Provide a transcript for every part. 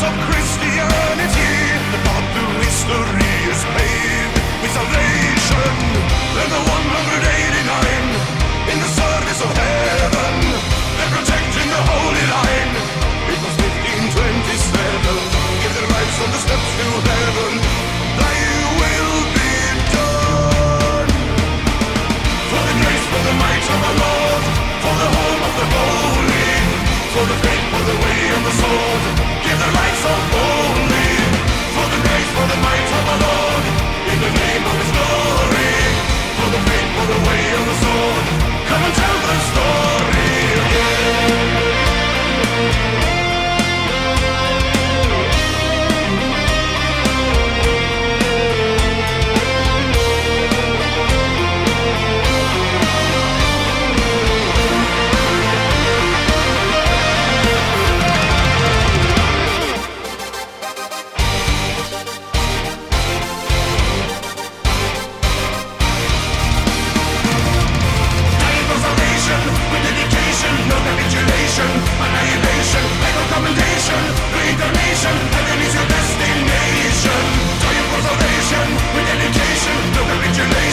of Christianity, the path to history is paved with salvation and the 189 in the service of heaven. They're protecting the holy line. It was 1527. Give their rights on the steps to heaven. Will be done. For the grace, for the might the for the home of the holy, for the faith, for the way and the soul.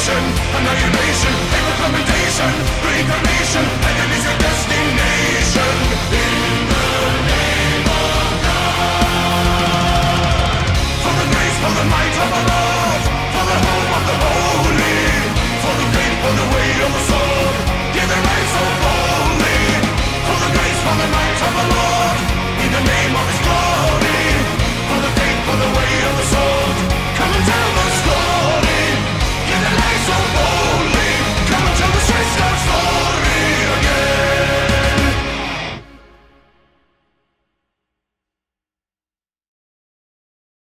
Annihilation, annihilation, implementation, reincarnation